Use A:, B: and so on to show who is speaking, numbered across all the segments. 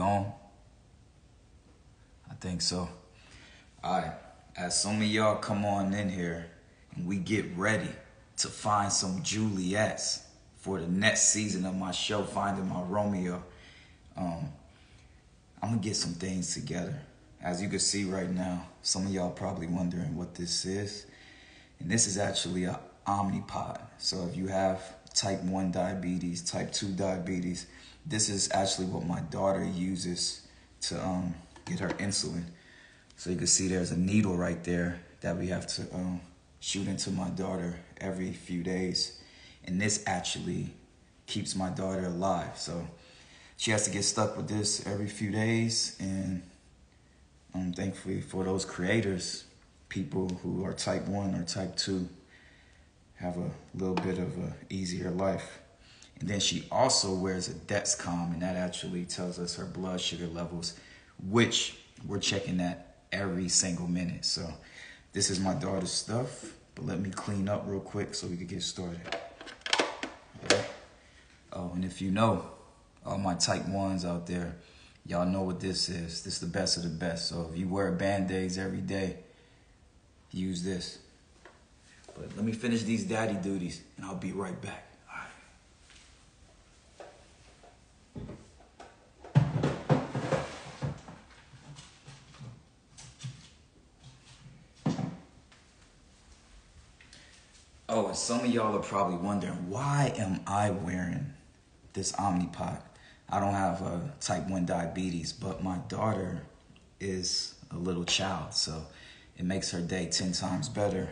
A: on? I think so. Alright, as some of y'all come on in here and we get ready to find some Juliets for the next season of my show, Finding My Romeo, um, I'm gonna get some things together. As you can see right now, some of y'all probably wondering what this is. And this is actually a Omnipod. So if you have type 1 diabetes, type 2 diabetes, this is actually what my daughter uses to um, get her insulin. So you can see there's a needle right there that we have to um, shoot into my daughter every few days. And this actually keeps my daughter alive. So she has to get stuck with this every few days. And um, thankfully for those creators, people who are type 1 or type 2 have a little bit of a easier life. And then she also wears a Dexcom, and that actually tells us her blood sugar levels, which we're checking that every single minute. So this is my daughter's stuff, but let me clean up real quick so we can get started. Okay. Oh, and if you know, all my type ones out there, y'all know what this is. This is the best of the best. So if you wear band-aids every day, use this. But let me finish these daddy duties and I'll be right back. Oh, and some of y'all are probably wondering, why am I wearing this Omnipod? I don't have a type 1 diabetes, but my daughter is a little child, so it makes her day 10 times better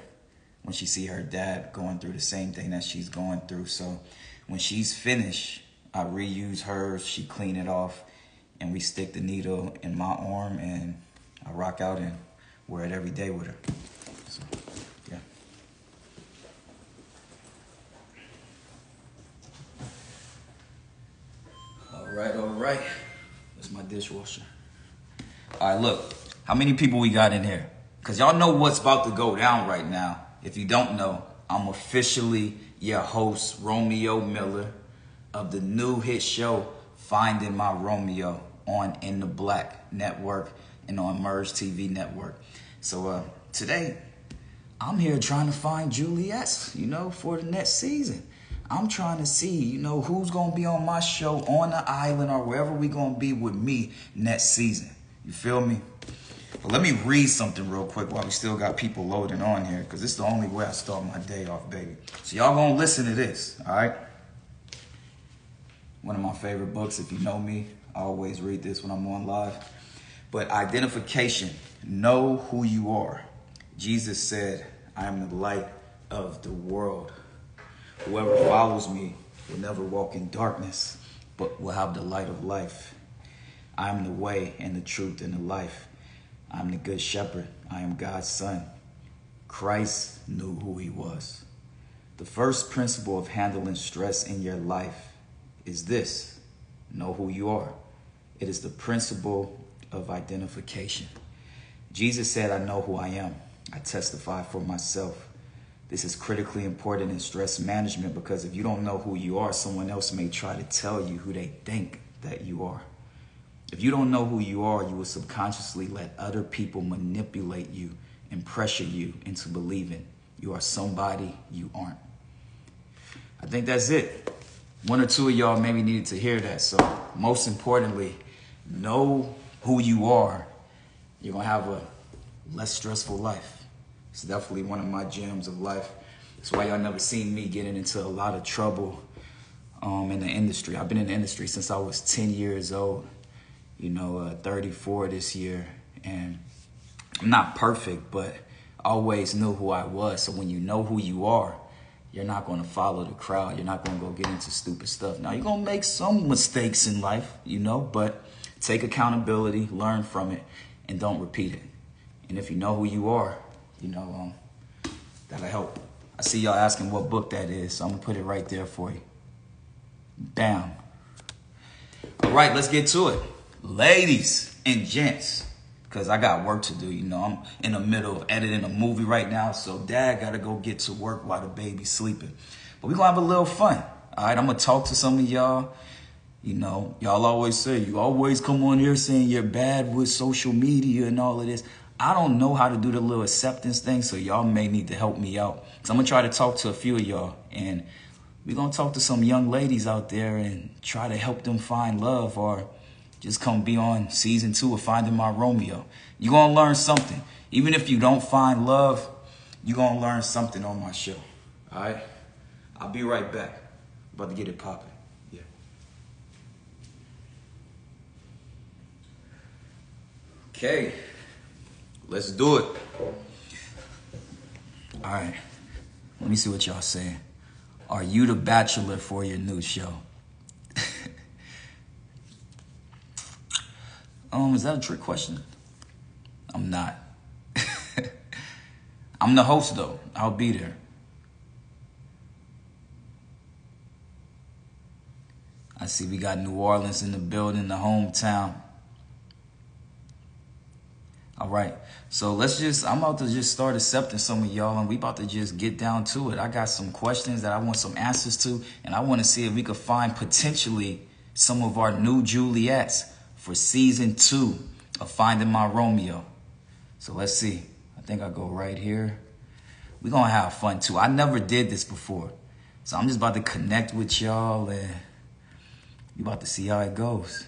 A: when she see her dad going through the same thing that she's going through. So when she's finished, I reuse hers, she clean it off, and we stick the needle in my arm, and I rock out and wear it every day with her. So, yeah. All right, all right. That's my dishwasher. All right, look. How many people we got in here? Because y'all know what's about to go down right now. If you don't know, I'm officially your host, Romeo Miller, of the new hit show, Finding My Romeo, on In the Black Network and on Merge TV Network. So uh, today, I'm here trying to find Juliet, you know, for the next season. I'm trying to see, you know, who's going to be on my show on the island or wherever we going to be with me next season. You feel me? But let me read something real quick while we still got people loading on here, because it's the only way I start my day off, baby. So y'all gonna listen to this, all right? One of my favorite books, if you know me, I always read this when I'm on live. But identification, know who you are. Jesus said, I am the light of the world. Whoever follows me will never walk in darkness, but will have the light of life. I am the way and the truth and the life. I'm the good shepherd. I am God's son. Christ knew who he was. The first principle of handling stress in your life is this know who you are. It is the principle of identification. Jesus said, I know who I am. I testify for myself. This is critically important in stress management because if you don't know who you are, someone else may try to tell you who they think that you are. If you don't know who you are, you will subconsciously let other people manipulate you and pressure you into believing you are somebody you aren't. I think that's it. One or two of y'all maybe needed to hear that. So, most importantly, know who you are. You're going to have a less stressful life. It's definitely one of my gems of life. That's why y'all never seen me getting into a lot of trouble um, in the industry. I've been in the industry since I was 10 years old you know, uh, 34 this year, and I'm not perfect, but always knew who I was. So when you know who you are, you're not going to follow the crowd. You're not going to go get into stupid stuff. Now, you're going to make some mistakes in life, you know, but take accountability, learn from it, and don't repeat it. And if you know who you are, you know, um, that'll help. I see y'all asking what book that is, so I'm to put it right there for you. Bam. All right, let's get to it ladies and gents, because I got work to do. You know, I'm in the middle of editing a movie right now, so dad got to go get to work while the baby's sleeping. But we're going to have a little fun. All right, I'm going to talk to some of y'all. You know, y'all always say, you always come on here saying you're bad with social media and all of this. I don't know how to do the little acceptance thing, so y'all may need to help me out. So I'm gonna try to talk to a few of y'all, and we're gonna talk to some young ladies out there and try to help them find love, or just come be on season two of Finding My Romeo. You're gonna learn something, even if you don't find love. You're gonna learn something on my show. All right, I'll be right back. About to get it popping. Yeah. Okay. Let's do it. All right. Let me see what y'all saying. Are you the bachelor for your new show? um, is that a trick question? I'm not. I'm the host though. I'll be there. I see we got New Orleans in the building, the hometown. All right. So let's just, I'm about to just start accepting some of y'all and we about to just get down to it. I got some questions that I want some answers to and I want to see if we could find potentially some of our new Juliets for season two of Finding My Romeo. So let's see. I think I go right here. We're going to have fun too. I never did this before. So I'm just about to connect with y'all and you about to see how it goes.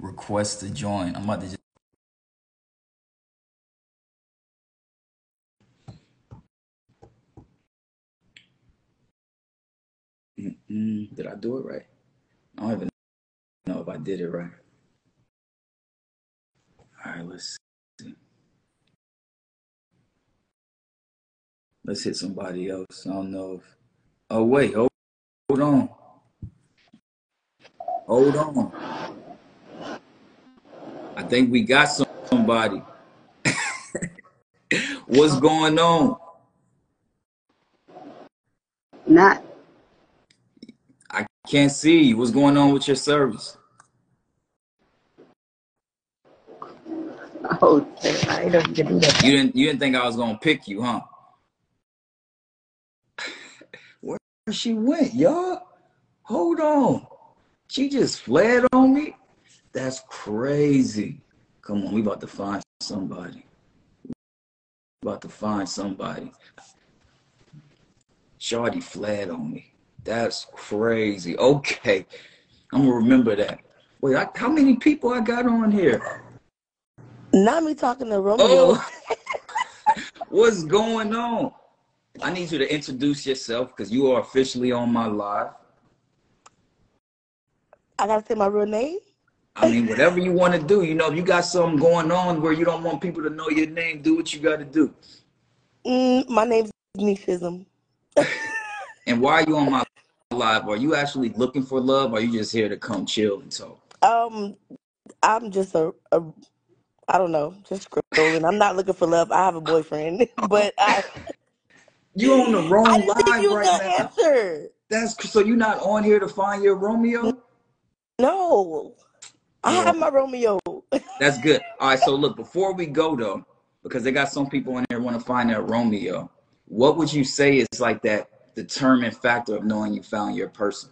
A: Request to join. I'm about to just. Mm-mm. Did I do it right? I don't even know if I did it right. All right, let's see. Let's hit somebody else. I don't know if. Oh wait, hold, hold on. Hold on. I think we got somebody. What's going on?
B: Not.
A: I can't see you. What's going on with your service?
B: Oh, I don't do that.
A: You didn't. You didn't think I was gonna pick you, huh? Where she went, y'all? Hold on. She just fled on me. That's crazy. Come on, we about to find somebody. We about to find somebody. Shorty flat on me. That's crazy. Okay. I'm gonna remember that. Wait, I, how many people I got on here?
B: Not me talking to Romeo.
A: Oh, what's going on? I need you to introduce yourself because you are officially on my live.
B: I gotta say my real name.
A: I mean, whatever you want to do, you know, if you got something going on where you don't want people to know your name, do what you got to do.
B: Mm, my name's Nishism.
A: and why are you on my live? Are you actually looking for love? Or are you just here to come chill and talk?
B: Um, I'm just a, a I don't know, just scrolling. I'm not looking for love. I have a boyfriend, but I.
A: You on the wrong
B: I
A: live
B: you
A: right now.
B: answer.
A: That's so you're not on here to find your Romeo.
B: No, I
A: Well,
B: have my Romeo.
A: that's good. All right. So look, before we go though, because they got some people in there want to find that Romeo. What would you say is like that determined factor of knowing you found your person?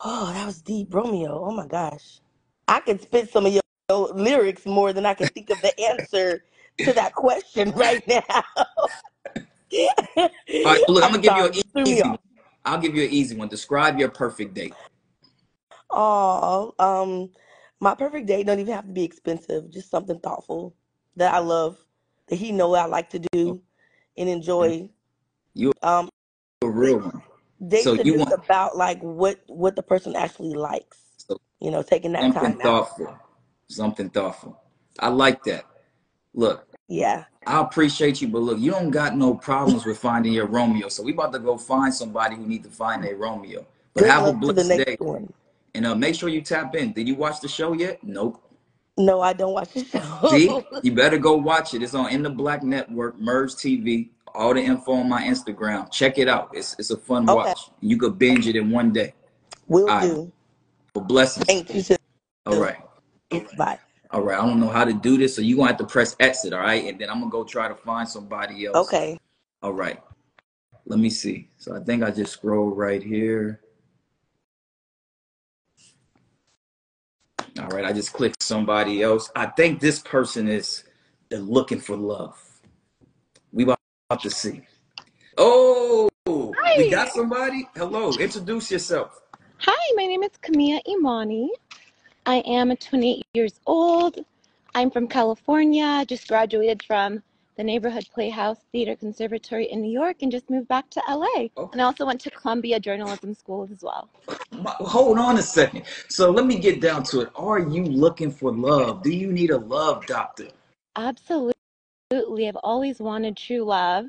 B: Oh, that was deep, Romeo. Oh my gosh, I could spit some of your lyrics more than I can think of the answer to that question right now.
A: All right. Look, I'm
B: I'm
A: gonna give you an
B: you threw me
A: easy one. I'll give you an easy one. Describe your perfect date.
B: Oh, um, my perfect date don't even have to be expensive. Just something thoughtful that I love, that he know I like to do and enjoy.
A: You
B: Um,
A: a real one.
B: dates
A: So you want
B: about like what what the person actually likes.
A: so
B: You know, taking that
A: something
B: time out.
A: thoughtful. Something thoughtful. I like that. Look,
B: Yeah.
A: I appreciate you, but look, you don't got no problems with finding your Romeo. So we about to go find somebody who need to find their Romeo. But
B: Good
A: have a
B: luck to the
A: blessed
B: next
A: day.
B: one.
A: And uh, make sure you tap in. Did you watch the show yet? Nope.
B: No, I don't watch the show.
A: See, you better go watch it. It's on In the Black Network, Merge TV. All the info on my Instagram. Check it out. It's it's a fun
B: Okay,
A: watch. You could binge it in one day.
B: will
A: All right.
B: do.
A: Well, blessings.
B: Thank you. Sis.
A: All right.
B: Bye.
A: All right. I don't know how to do this, so you're gonna have to press exit, all right? And then I'm gonna go try to find somebody else.
B: Okay.
A: All right. let me see. So I think I just scroll right here. All right, I just clicked somebody else. I think this person is looking for love. We about to see. Oh,
C: Hi.
A: we got somebody. Hello, introduce yourself.
C: Hi, my name is Kamia Imani. I am 28 years old. I'm from California, just graduated from the Neighborhood Playhouse Theater Conservatory in New York and just moved back to LA.
A: Oh.
C: And I also went to Columbia Journalism School as well.
A: Hold on a second. So let me get down to it. Are you looking for love? Do you need a love doctor?
C: Absolutely. I've always wanted true love.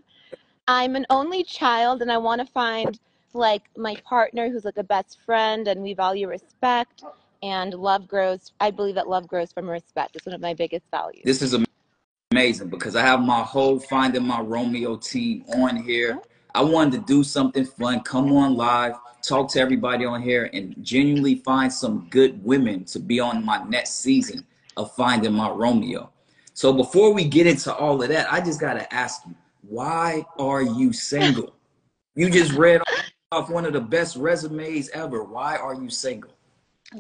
C: I'm an only child and I want to find like my partner who's like a best friend and we value respect and love grows. I believe that love grows from respect. It's one of my biggest values.
A: This is amazing because I have my whole Finding My Romeo team on here. I wanted to do something fun, come on live, talk to everybody on here, and genuinely find some good women to be on my next season of Finding My Romeo. So before we get into all of that, I just got to ask you, why are you single? You just read off one of the best resumes ever. Why are you single?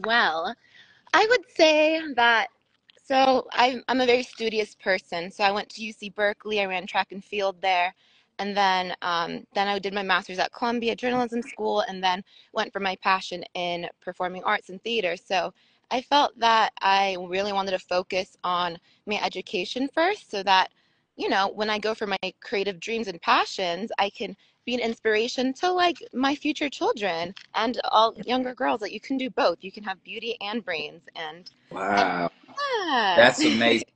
C: Well, I would say that so I'm I'm a very studious person. So I went to UC Berkeley. I ran track and field there, and then um, then I did my master's at Columbia Journalism School, and then went for my passion in performing arts and theater. So I felt that I really wanted to focus on my education first, so that you know when I go for my creative dreams and passions, I can be an inspiration to like my future children and all younger girls that you can do both. You can have beauty and brains, and
A: Wow.
C: Yeah.
A: That's amazing.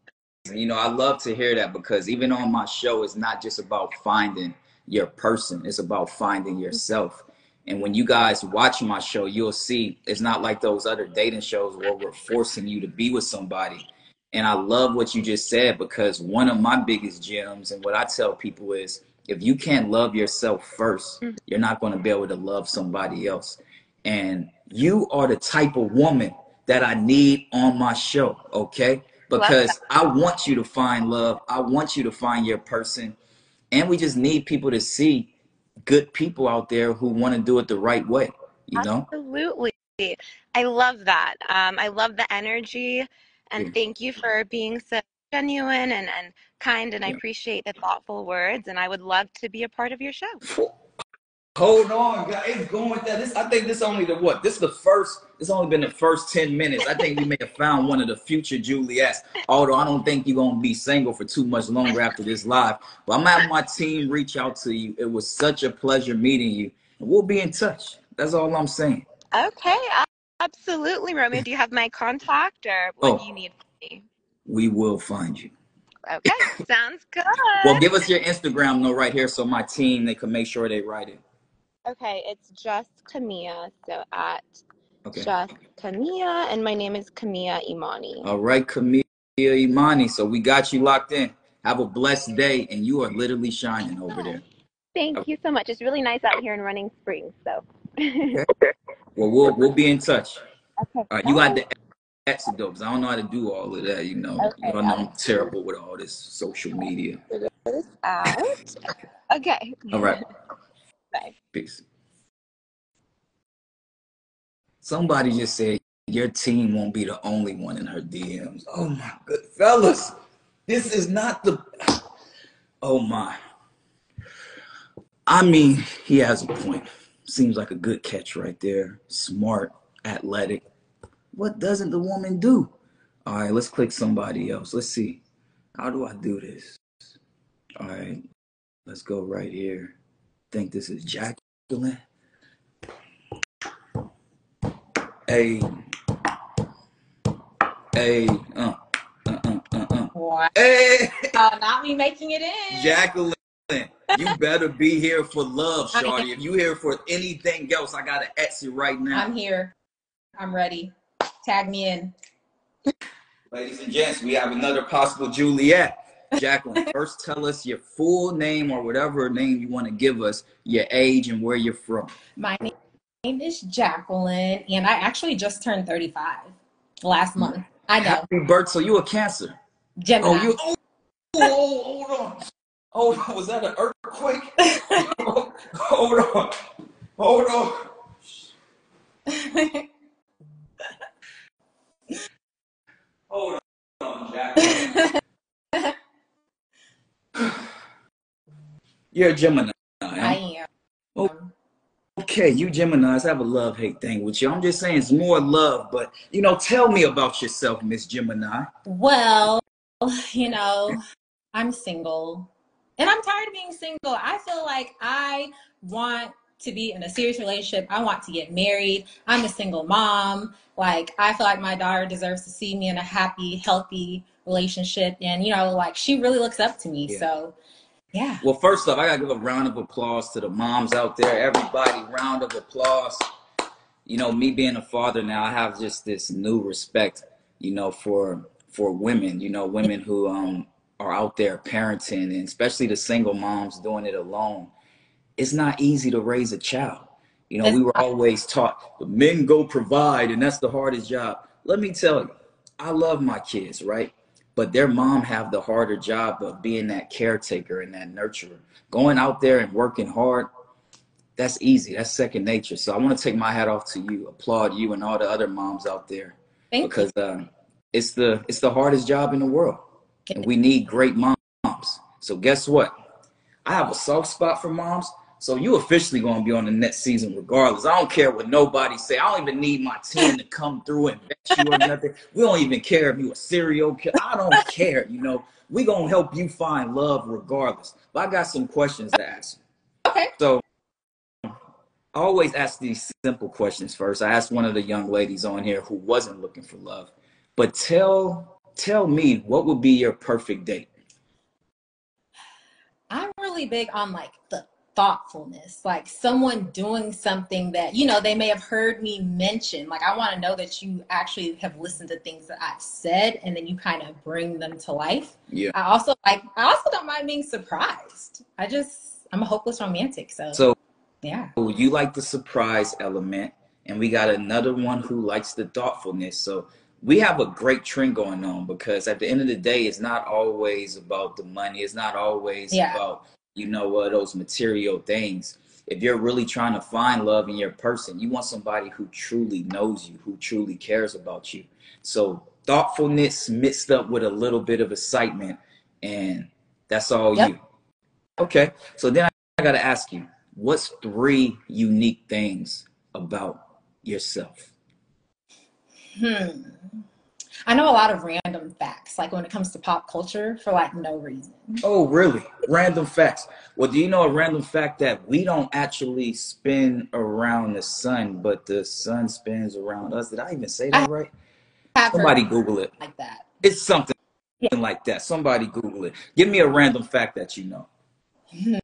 A: You know, I love to hear that because even on my show, it's not just about finding your person, it's about finding yourself. And when you guys watch my show, you'll see it's not like those other dating shows where we're forcing you to be with somebody. And I love what you just said because one of my biggest gems and what I tell people is if you can't love yourself first,
C: Mhm.
A: you're not going to be able to love somebody else. And you are the type of woman that I need on my show, okay? Because I want you to find love. I want you to find your person. And we just need people to see good people out there who want to do it the right way, you know?
C: Absolutely. I love that. Um, I love the energy, and
A: Yeah.
C: thank you for being so genuine and, and kind, and I appreciate the thoughtful words, and I would love to be a part of your show.
A: Hold on, guys. It's going with that. This, I think this only the what? This is the first. It's only been the first ten minutes. I think we may have found one of the future Juliets. Although I don't think you're gonna be single for too much longer after this live. But I'm having my team reach out to you. It was such a pleasure meeting you, and we'll be in touch. That's all I'm saying.
C: Okay, absolutely, Romeo. Do you have my contact, or what
A: Oh.
C: do you oh. need from me?
A: We will find you.
C: Okay, sounds good.
A: Well, give us your Instagram note right here so my team they can make sure they write it.
C: Okay, it's just Kamia, so at
A: Okay.
C: just Kamia, and my name is Kamia Imani.
A: All right, Camille Imani. So we got you locked in. Have a blessed day, and you are literally shining over there.
C: Thank oh. you so much. It's really nice out here in Running Springs, so. Okay.
A: Well, we'll we'll be in touch.
C: Okay.
A: All right, you got the exit though, 'cause I don't know how to do all of that. You know,
C: Okay,
A: you know I'm terrible with all this social media.
C: out. Okay.
A: All right. peace. Somebody just said your team won't be the only one in her DMs. Oh my good fellas, this is not the. Oh my. I mean, he has a point. Seems like a good catch right there. Smart, athletic. What doesn't the woman do? All right, let's click somebody else. Let's see. How do I do this? All right, let's go right here. think this is Jacqueline. Hey. Hey. Uh. Uh. Uh. Uh. uh.
D: Wow,
A: Hey.
D: not me making it in.
A: Jacqueline, you better be here for love,
D: I-
A: Shawty. If you here for anything else, I gotta exit right now.
D: I'm here. I'm ready. Tag me in.
A: Ladies and gents, we have another possible Juliet. Jacqueline, first tell us your full name or whatever name you want to give us, your age and where you're from.
D: My name is Jacqueline, and I actually just turned 35 last month. I know.
A: Happy birth. So you a Cancer?
D: Gemini.
A: Oh, you. Oh, oh, hold on. On, was that an earthquake? Hold on. Hold on. Hold on, Jack. You're a Gemini.
D: I
A: Oh.
D: am.
A: Okay, you Geminis have a love hate thing with you. I'm just saying it's more love, but you know, tell me about yourself, Miss Gemini.
D: Well, you know, I'm single and I'm tired of being single. I feel like I want to be in a serious relationship. I want to get married. I'm a single mom. Like, I feel like my daughter deserves to see me in a happy, healthy relationship. And, you know, like, she really looks up to me.
A: Yeah.
D: So, yeah.
A: Well, first off, I gotta give a round of applause to the moms out there. Everybody, round of applause. You know, me being a father now, I have just this new respect, you know, for for women. You know, women who um are out there parenting, and especially the single moms doing it alone. It's not easy to raise a child. You know, we were always taught the men go provide, and that's the hardest job. Let me tell you, I love my kids, right? But their mom have the harder job of being that caretaker and that nurturer. Going out there and working hard, that's easy. That's second nature. So I want to take my hat off to you, applaud you and all the other moms out there
D: Thank you.
A: because uh, it's the it's the hardest job in the world, and we need great moms. So guess what? I have a soft spot for moms. So you officially gonna be on the next season regardless. I don't care what nobody say. I don't even need my team to come through and bet you or nothing. We don't even care if you a serial killer. I don't care. You know, we gonna help you find love regardless. But I got some questions to ask. you.
D: Okay.
A: So I always ask these simple questions first. I asked one of the young ladies on here who wasn't looking for love, but tell tell me what would be your perfect date.
D: I'm really big on like the thoughtfulness, like someone doing something that, you know, they may have heard me mention. Like, I want to know that you actually have listened to things that I've said and then you kind of bring them to life.
A: Yeah.
D: I also like, I also don't mind being surprised. I just, I'm a hopeless romantic. So,
A: So
D: yeah.
A: you like the surprise element, and we got another one who likes the thoughtfulness. So we have a great trend going on because at the end of the day, it's not always about the money. It's not always
D: Yeah.
A: about you know uh, those material things. If you're really trying to find love in your person, you want somebody who truly knows you, who truly cares about you. So thoughtfulness mixed up with a little bit of excitement, and that's all
D: Yep.
A: you. Okay, so then I got to ask you, what's three unique things about yourself?
D: Hmm. I know a lot of random facts, like when it comes to pop culture, for like no reason.
A: Oh, really? Random facts. Well, do you know a random fact that we don't actually spin around the sun, but the sun spins around us? Did I even say
D: I
A: that right? Somebody Google it.
D: like that.
A: It's something
D: Yeah.
A: like that. Somebody Google it. Give me a random fact that you know. Hmm.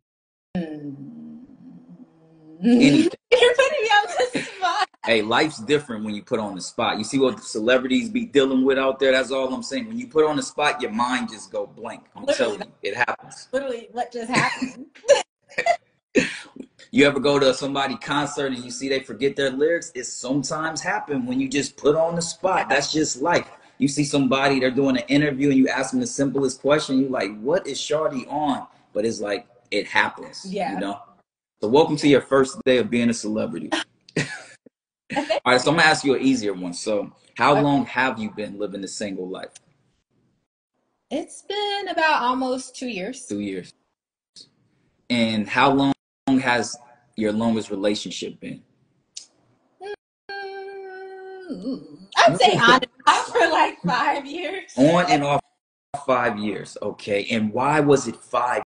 A: Anything.
D: You're putting me on the spot.
A: Hey, life's different when you put on the spot. You see what celebrities be dealing with out there? That's all I'm saying. When you put on the spot, your mind just go blank. I'm
D: Literally.
A: telling you, it happens.
D: Literally, what just happened?
A: You ever go to somebody concert and you see they forget their lyrics? It sometimes happen when you just put on the spot. That's just life. You see somebody, they're doing an interview and you ask them the simplest question. You're like, what is Shardy on? But it's like, it happens.
D: Yeah.
A: You know? So welcome to your first day of being a celebrity. All right, so I'm gonna ask you an easier one. So how
D: Okay.
A: long have you been living the single life?
D: It's been about almost two years.
A: Two years. And how long has your longest relationship been?
D: Mm, I'd say on and off for like five years.
A: On and off five years. Okay. And why was it five